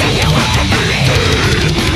Do you want to be free?